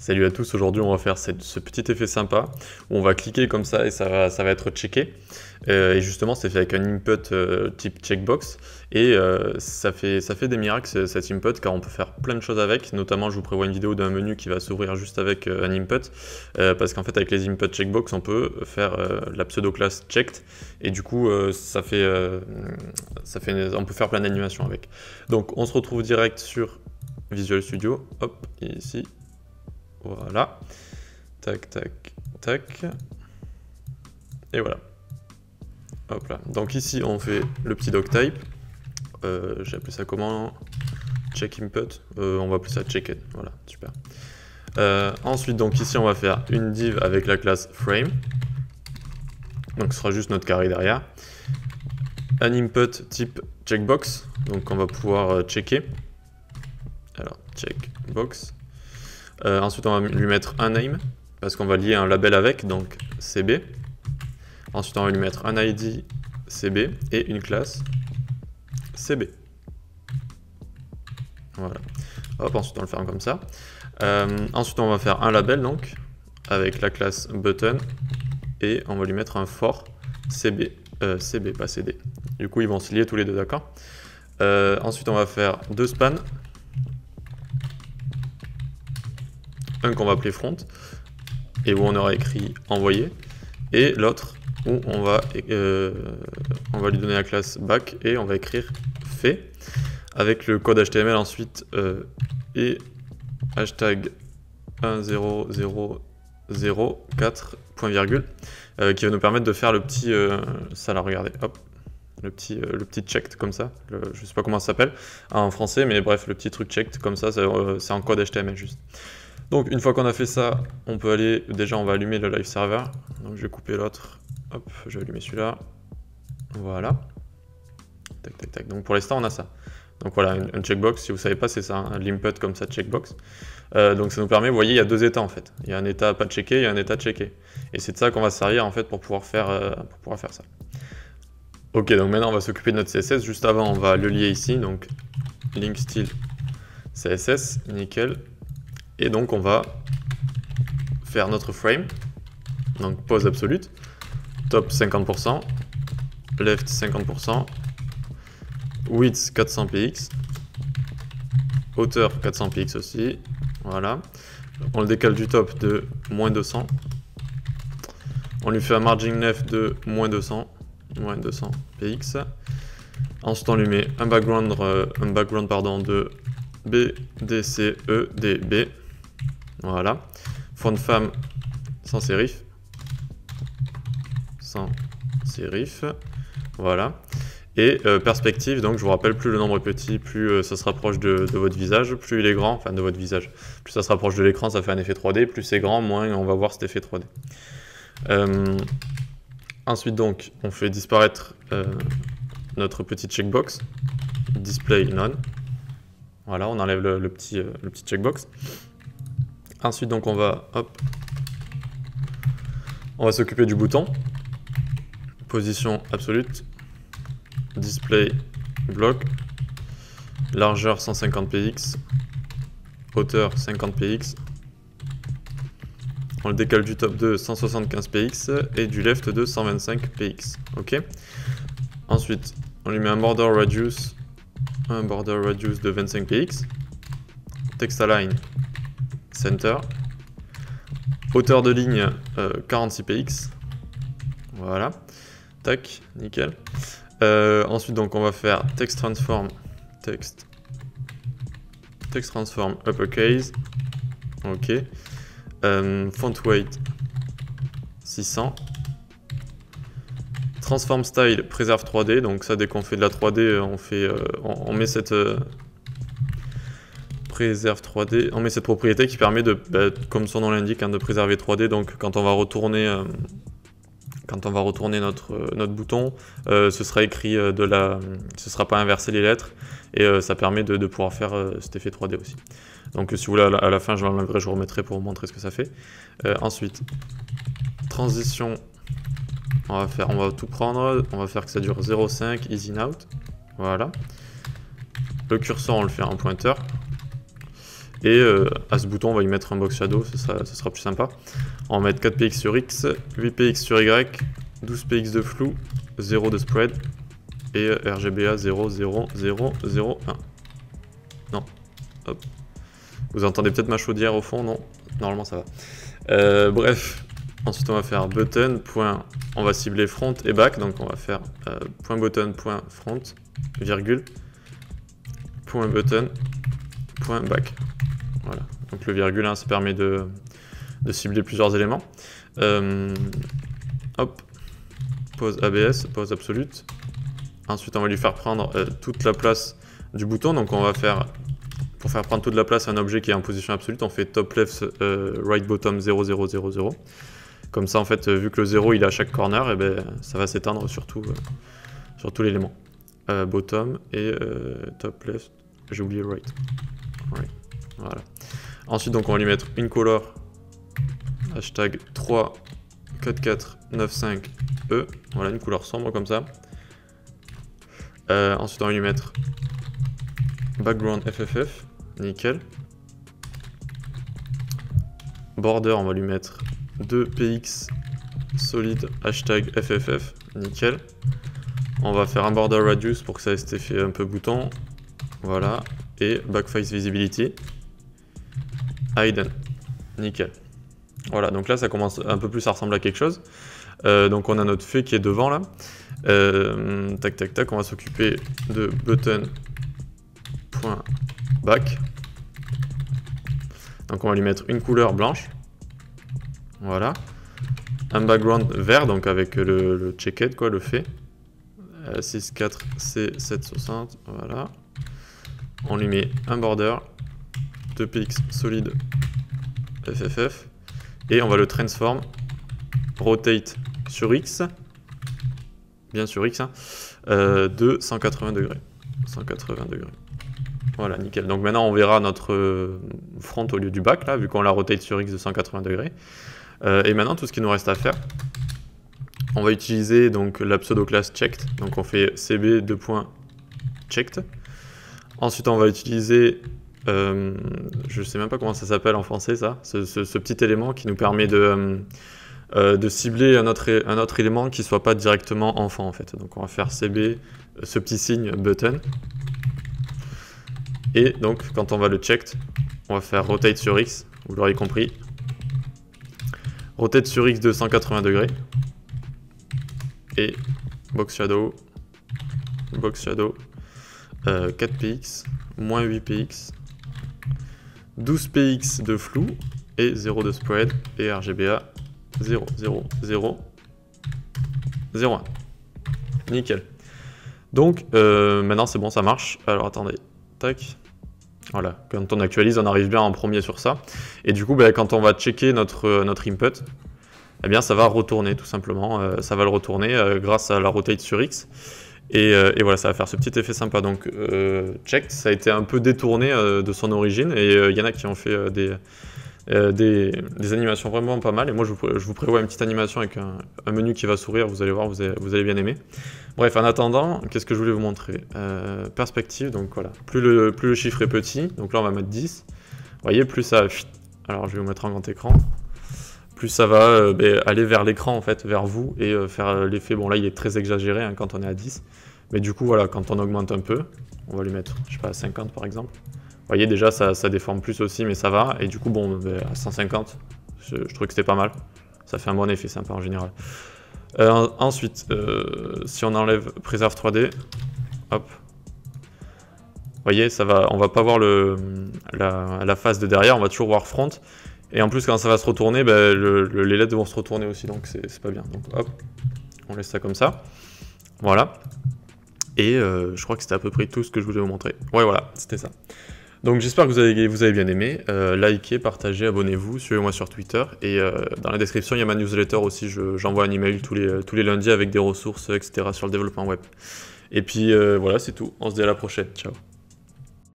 Salut à tous, aujourd'hui on va faire ce petit effet sympa où on va cliquer comme ça et ça va, être checké. Euh, et justement c'est fait avec un input euh, type checkbox et euh, ça, fait, des miracles cet input car on peut faire plein de choses avec. Notamment je vous prévois une vidéo d'un menu qui va s'ouvrir juste avec un input parce qu'en fait avec les input checkbox on peut faire la pseudo classe checked et du coup ça fait, ça fait, on peut faire plein d'animations avec. Donc on se retrouve direct sur Visual Studio, hop, ici, voilà. Tac, tac, tac. Et voilà. Hop là. Donc ici, on fait le petit doctype. Euh, J'ai appelé ça comment Check input. Euh, on va appeler ça check. Voilà, super. Euh, ensuite, donc ici, on va faire une div avec la classe frame. Donc ce sera juste notre carré derrière. Un input type checkbox. Donc on va pouvoir euh, checker. Alors, checkbox. Euh, ensuite, on va lui mettre un name, parce qu'on va lier un label avec, donc CB. Ensuite, on va lui mettre un ID CB et une classe CB. Voilà. Hop, ensuite, on le fait comme ça. Euh, ensuite, on va faire un label, donc, avec la classe button, et on va lui mettre un for CB, euh, CB, pas CD. Du coup, ils vont se lier tous les deux, d'accord? Ensuite, on va faire deux spans un qu'on va appeler front, et où on aura écrit envoyer, et l'autre où on va, euh, on va lui donner la classe back et on va écrire fait, avec le code HTML ensuite, euh, et hashtag 1004 point virgule, euh, qui va nous permettre de faire le petit, ça là regardez, hop, le petit, le petit checked comme ça, je sais pas comment ça s'appelle en français, mais bref, le petit truc checked comme ça, c'est en code HTML juste. Donc une fois qu'on a fait ça, on peut aller, déjà on va allumer le live server. Donc je vais couper l'autre, hop, je vais allumer celui-là. Voilà. Tac, tac, tac. Donc pour l'instant on a ça. Donc voilà, un checkbox, si vous ne savez pas, c'est ça, un l'input comme ça, checkbox. Euh, donc ça nous permet, vous voyez, il y a deux états en fait. Il y a un état pas checké, il y a un état checké. Et c'est de ça qu'on va servir en fait pour pouvoir faire, euh, pour pouvoir faire ça. Ok, donc maintenant on va s'occuper de notre CSS. Juste avant, on va le lier ici, donc link style CSS, nickel. Et donc on va faire notre frame. Donc pose absolute. Top 50%. Left 50%. Width 400 px. Hauteur 400 px aussi. Voilà. On le décale du top de moins 200. On lui fait un margin left de moins 200. Moins 200 px. Ensuite on lui met un background, euh, un background pardon, de BDCEDB. Voilà. Fond de femme sans sérif. Sans sérif. Voilà. Et euh, perspective, donc je vous rappelle, plus le nombre est petit, plus euh, ça se rapproche de, votre visage, plus il est grand, enfin de votre visage, plus ça se rapproche de l'écran, ça fait un effet 3D, plus c'est grand, moins on va voir cet effet 3D. Euh, ensuite donc, on fait disparaître notre petit checkbox, display none. Voilà, on enlève le, petit, le petit checkbox. Ensuite, donc, on va, hop, on va s'occuper du bouton. Position absolue. Display bloc. Largeur 150 px. Hauteur 50 px. On le décale du top de 175 px et du left de 125 px. Ok. Ensuite, on lui met un border radius, un border radius de 25 px. Text align center. Hauteur de ligne 46 euh, px. Voilà. Tac, nickel. Euh, ensuite, donc, on va faire text transform, text, text transform uppercase. Ok. Euh, font weight 600. Transform style préserve 3D. Donc ça, dès qu'on fait de la 3D, on fait, on, met cette préserve 3D. On met cette propriété qui permet de, bah, comme son nom l'indique, hein, de préserver 3D. Donc quand on va retourner, euh, quand on va retourner notre, euh, notre bouton, euh, ce sera écrit de la, ce sera pas inversé les lettres et ça permet de, pouvoir faire cet effet 3D aussi. Donc si vous voulez à la, fin je l'enlèverai, je vous remettrai pour vous montrer ce que ça fait. ensuite, transition, on va faire, on va tout prendre, on va faire que ça dure 0,5 easy out. Voilà. Le curseur on le fait en pointeur. Et euh, à ce bouton, on va y mettre un box shadow, ça sera, plus sympa. On va mettre 4px sur x, 8px sur y, 12px de flou, 0 de spread, et RGBA 0, 0, 0, 0, 1. Non. Hop. Vous entendez peut-être ma chaudière au fond, non? Normalement ça va. Euh, bref, ensuite on va faire button, point, on va cibler front et back, donc on va faire euh, point button, point front, virgule, point button, point back. Voilà, donc le virgule, hein, ça permet de, cibler plusieurs éléments. Euh, hop, pause ABS, pause absolute. Ensuite on va lui faire prendre euh, toute la place du bouton, donc on va faire pour faire prendre toute la place à un objet qui est en position absolue, on fait top left euh, right bottom 0 0 0 0. Comme ça en fait vu que le 0 il est à chaque corner, et eh ben, ça va s'éteindre sur tout, tout l'élément. bottom et top left, j'ai oublié right. Ensuite, donc, on va lui mettre une color hashtag 3 e Voilà, une couleur sombre comme ça. Euh, ensuite, on va lui mettre background FFF, nickel. Border, on va lui mettre 2px solid hashtag FFF, nickel. On va faire un border radius pour que ça ait cet effet un peu bouton. Voilà. Et backface visibility. Hidden. Nickel. Voilà, donc là ça commence un peu plus à ressembler à quelque chose. Euh, donc on a notre fait qui est devant là. Euh, tac tac tac, on va s'occuper de button.back. Donc on va lui mettre une couleur blanche. Voilà. Un background vert, donc avec le, le quoi, le fait. 64C760, euh, voilà. On lui met un border 2px solide FFF et on va le transform rotate sur X. Bien sur X hein, euh, de 180 degrés. 180 degrés. Voilà nickel. Donc maintenant on verra notre front au lieu du back là vu qu'on la rotate sur X de 180 degrés. Euh, et maintenant tout ce qui nous reste à faire on va utiliser donc la pseudo class checked. Donc on fait cb 2 checked. Ensuite on va utiliser euh, je sais même pas comment ça s'appelle en français, ça, ce, petit élément qui nous permet de, euh, euh, cibler un autre, élément qui soit pas directement enfant en fait. Donc on va faire CB, ce petit signe button. Et donc quand on va le check, on va faire rotate sur X, vous l'aurez compris. Rotate sur X de 180 degrés. Et box shadow, box shadow, 4px, moins 8px, 12px de flou et 0 de spread et RGBA 0, 0, 0, 0, 1. Nickel. Donc euh, maintenant c'est bon, ça marche. Alors attendez, tac. Voilà, quand on actualise, on arrive bien en premier sur ça. Et du coup, bah, quand on va checker notre, euh, notre input, eh bien ça va retourner tout simplement. Euh, ça va le retourner grâce à la rotate sur X. Euh, et, voilà, ça va faire ce petit effet sympa. Donc, euh, Checked, ça a été un peu détourné euh, de son origine, et il y en a qui ont fait des, des, animations vraiment pas mal. Et moi, je vous, prévois une petite animation avec un, menu qui va sourire, vous allez voir, vous, allez bien aimer. Bref, en attendant, qu'est-ce que je voulais vous montrer? Perspective, donc voilà, plus le, plus le chiffre est petit, donc là on va mettre 10. Vous voyez, plus ça... Alors, je vais vous mettre en grand écran plus ça va euh, ben, aller vers l'écran en fait, vers vous et euh, faire euh, l'effet. Bon là il est très exagéré hein, quand on est à 10, mais du coup voilà, quand on augmente un peu, on va lui mettre, je sais pas, à 50 par exemple. Voyez déjà ça, ça déforme plus aussi, mais ça va. Et du coup bon, ben, à 150, je, trouve que c'était pas mal. Ça fait un bon effet sympa en général. ensuite, si on enlève Preserve 3D, hop, voyez, ça va, on va pas voir la, la face de derrière, on va toujours voir front. Et en plus, quand ça va se retourner, bah, les LED vont se retourner aussi, donc c'est pas bien. Donc hop, on laisse ça comme ça. Voilà. Et euh, je crois que c'était à peu près tout ce que je voulais vous montrer. Ouais, voilà, c'était ça. Donc j'espère que vous avez, vous avez bien aimé. Euh, likez, partagez, abonnez-vous, suivez-moi sur Twitter. Et euh, dans la description, il y a ma newsletter aussi. J'envoie un email tous les, tous les lundis avec des ressources, etc. sur le développement web. Et puis voilà, c'est tout. On se dit à la prochaine. Ciao.